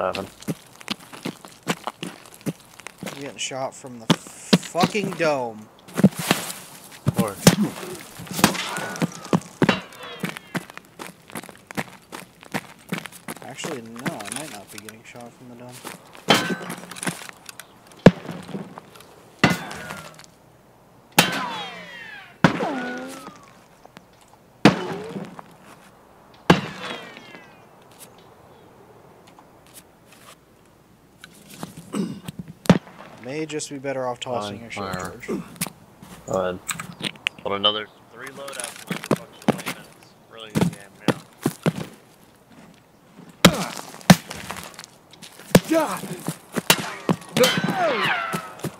happened? I'm getting shot from the fucking dome. Or Actually, no, I might not be getting shot from the dome. May just be better off tossing Fine, a shell fire. charge. go ahead. But another three loadouts in under fucking 20 minutes. Really good game,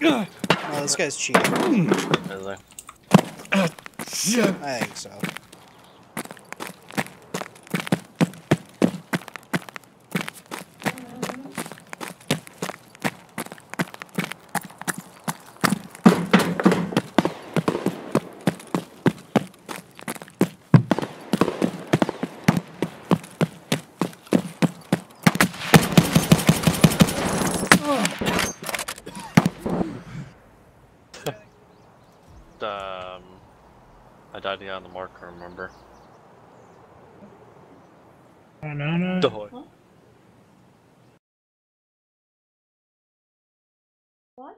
yeah. Oh, this guy's cheating. Is there? I think so. um, I died on the marker, remember? Banana. Doy. What? what?